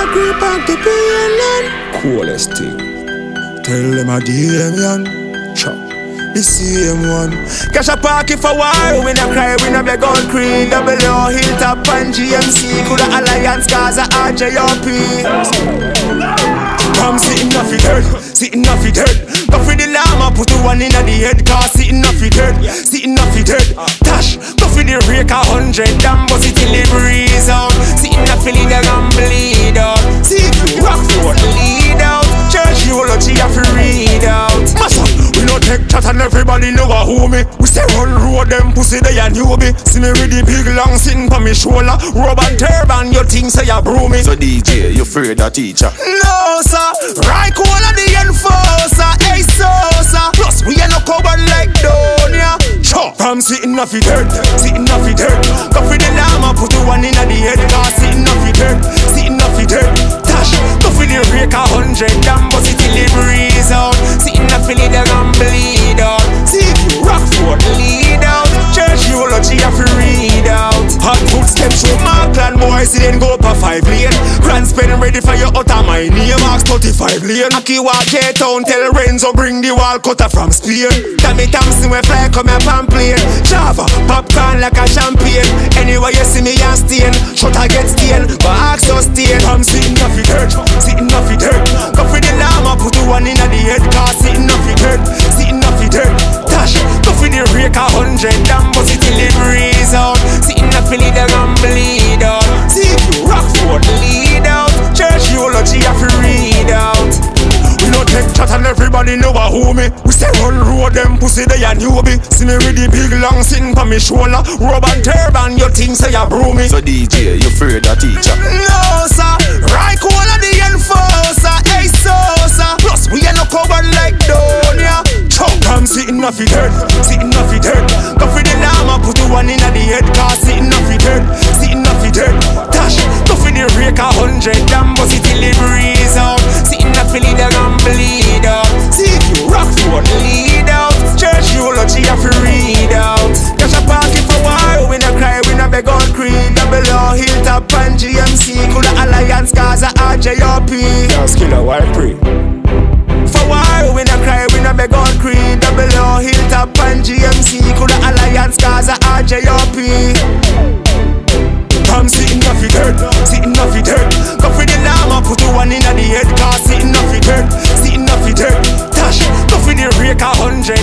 a creep on to PLN. Coolest thing. Tell them a DM yan. Chop. The same one. Cash a party for war. We no cry, we no beg on creed. Double O, Hilltop and GMC. Coulda Alliance, Gaza, RJOP. Come sitting off it head, sitting off it head. Go for the llama, put the one in the head. Car sitting off it head, sitting off it head. Tash, go for the rake a hundred. Damn, bust it till it breeze out. Sitting off it, the gun bleed out. See, rock for lead out. Church eulogy, have to read out. Massa, we no take chat and everybody know a who me. We say run road, them pussy they a newbie. See me with the big long sitting on me shoulder. Robe and turban, you think say you brew me. So DJ, you afraid of teacher? No, sir. Right corner the enforcer. From sitting off it head, sitting off it head. Go for the llama, put the one in the head. Car sitting off it head, sitting off it head. Tash. Go for the rake a hundred. Damn, bust it till it breeze out. Sitting off it, the gun bleed out. See, Rockford lead out. Church eulogy, have to read out. Hot footsteps through Markland, boys, then go up a five lane. Grand spend ready for your utter my name, 35 lane. Walk K-Town, tell Renzo bring the wall cutter from Spain. Tammy Thompson, we fly come up and plane. Java, Popcaan like a champagne. Anyway, you see me and stain. Shot I get stain, but ask us stain. I'm sitting off it hurt, sitting off it hurt. Go for the llama, put the one in the head, car sitting off it hurt, sitting off it hurt. Tash, go for the rake a hundred, damn, everybody know a who me. We say run road, them pussy they a newbie. See me with the big long sitting on me shoulder. And turban, you think say you brew me. So DJ, you afraid of teacher? Mm, no, sir. Right corner the enforcer. Hey, Sosa. Plus, we ain't no covered like Donia. Chop, I'm sitting off it head, sitting happy. That's killer why pray. For why we not cry, we not beg on creed. Double O, Hilltop and GMC. Coulda Alliance, Gaza, RJOP. I'm sitting off the dirt, sitting off the dirt. Go for the llama, put the one in the head. Cause sitting off the dirt, sitting off the dirt. Tash, go for the rake a hundred.